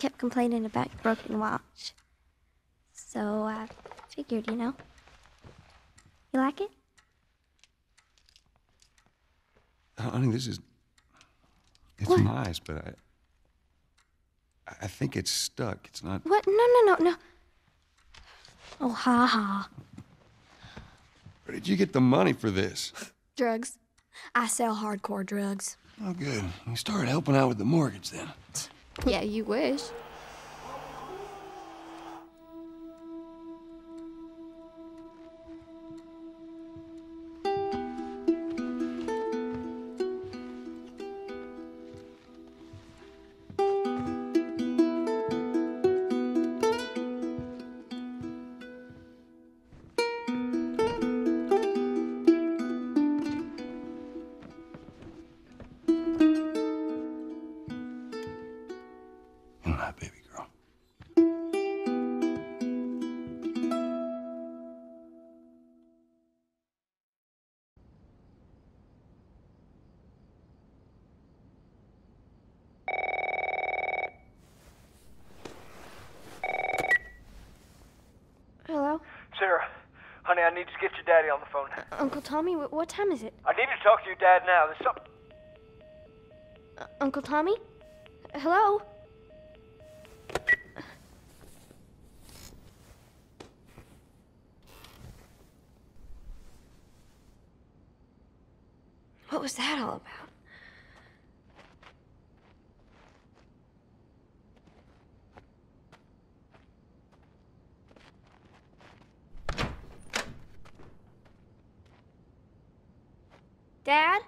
kept complaining about your broken watch. So I figured, you know. You like it? Uh, honey, this is. It's What? nice, but I. I think it's stuck. It's not. What? No, no, no, no. Oh, ha ha. Where did you get the money for this? Drugs. I sell hardcore drugs. Oh, good. You started helping out with the mortgage then. Yeah, you wish. I need to get your daddy on the phone. Uncle Tommy, what time is it? I need to talk to your dad now. There's something. Uh, Uncle Tommy? Hello? What was that all about? Dad?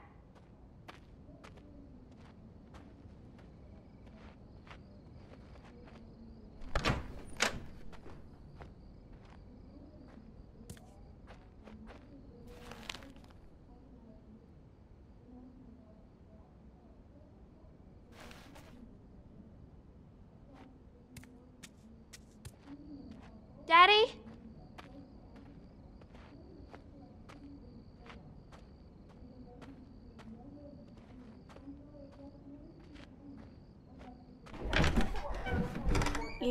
Daddy?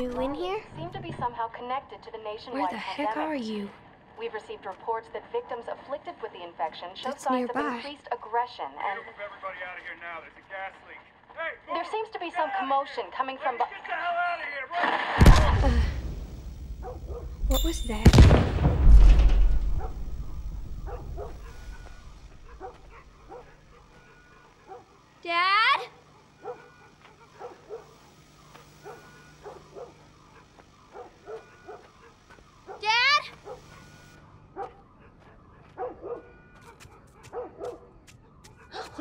You in here? seem to be somehow connected to the nationwide Where the heck pandemic. are you? We've received reports that victims afflicted with the infection show That's signs nearby. of increased aggression and Move everybody out of here now. There's a gas leak. Hey, move! there seems to be some commotion coming from Get the hell out of here, right? What was that? Dad? Dad? What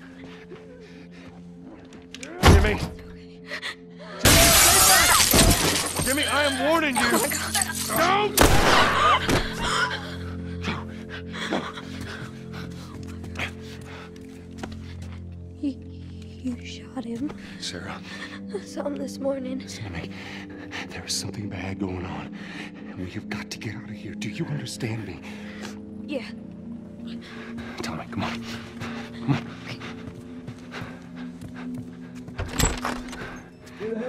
Jimmy! Jimmy, I am warning you. Oh Don't! You, you shot him. Sarah, I saw him this morning. listen to me. There is something bad going on. And we have got to get out of here. Do you understand me? Yeah.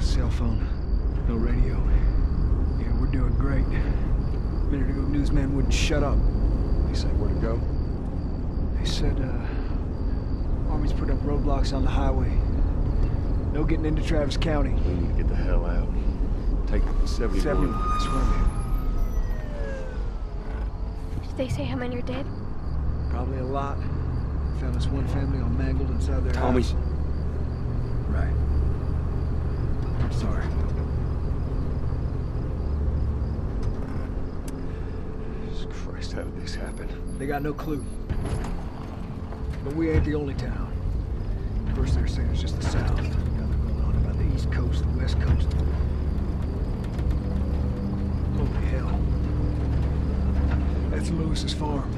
No cell phone, no radio. Yeah, we're doing great. A minute ago, newsman wouldn't shut up. He said where to go? They said, uh, Army's put up roadblocks on the highway. No getting into Travis County. We need to get the hell out. Take 71. 71, that's where I'm Did they say how many are dead? Probably a lot. Found this one family all mangled inside their Tommy. house. Right. Sorry. Jesus Christ, how did this happen? They got no clue. But we ain't the only town. First they're saying it's just the south. Now they're going on about the east coast, the west coast. Holy hell. That's Lewis's farm.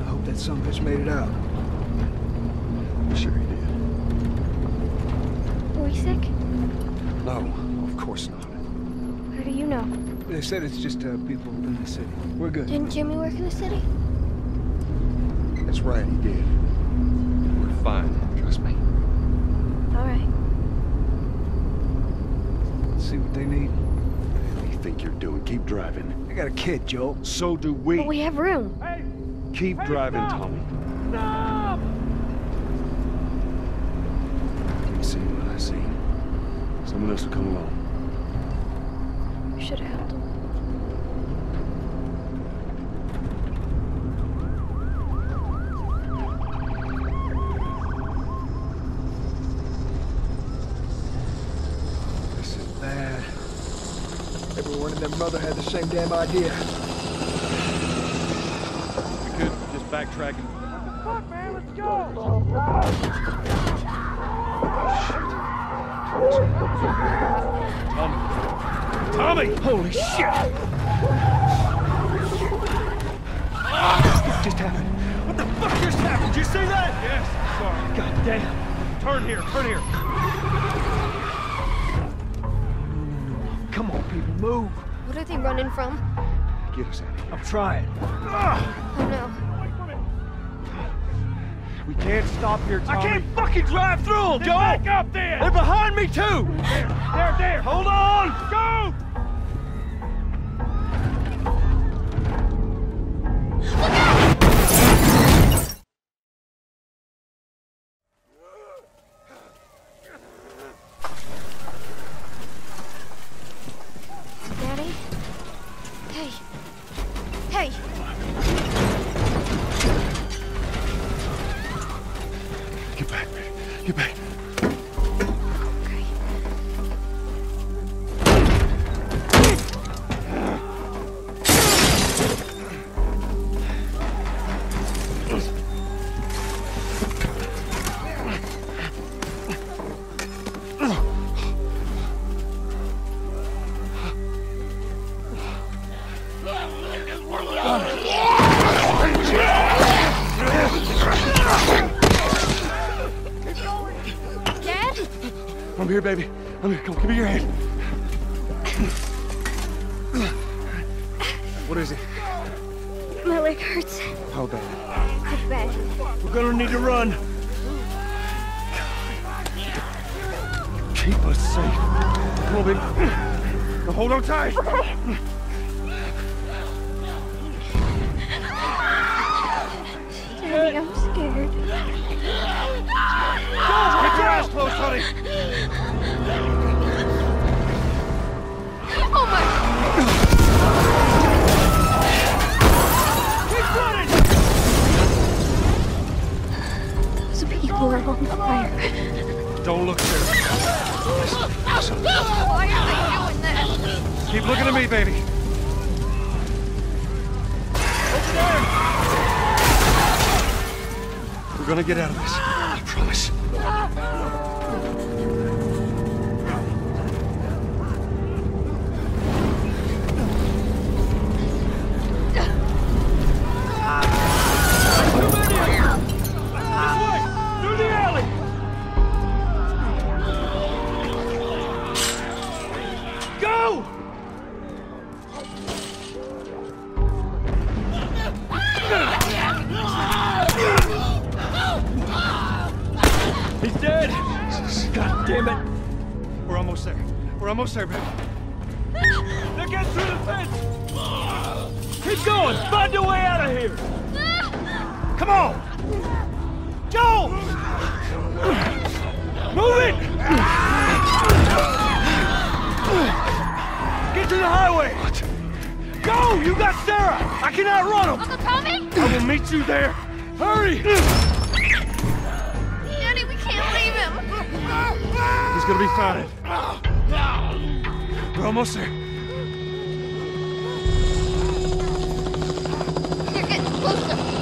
I hope that some bitch made it out. I'm sure he did. Were we sick? No, of course not. How do you know? They said it's just uh, people in the city. We're good. Didn't Jimmy work in the city? That's right, he did. We're fine, trust me. All right. Let's see what they need. What do you think you're doing? Keep driving. I got a kid, Joel. So do we. But we have room. Hey! Keep driving, Tommy. Keep seeing what I see. Someone else will come along. We should have helped him. This is bad. Everyone and their mother had the same damn idea. We could just backtrack and Tommy. Tommy! Holy shit! What just happened? What the fuck just happened? Did you see that? Yes, sorry. God damn. Turn here, turn here. Come on, people, move. What are they running from? Get us out of here. I'm trying. Oh no. We can't stop here, Tommy. I can't fucking drive through them, Joel! back up there! They're behind me, too! There, there, there! Hold on! What is it? My leg hurts. How bad? Pretty bad. We're gonna need to run. Keep us safe. Come on, baby. Now hold on tight. Daddy, I'm scared. Get your eyes closed, honey! Gonna get out of this. I promise. Almost there. We're almost there, baby. They're getting through the fence! Keep going! Find your way out of here! Come on! Joe! Move it! Get to the highway! What? Go! You got Sarah! I can outrun them! Uncle Tommy? I will meet you there! Hurry! He's gonna be fine. We're almost there. They're getting closer.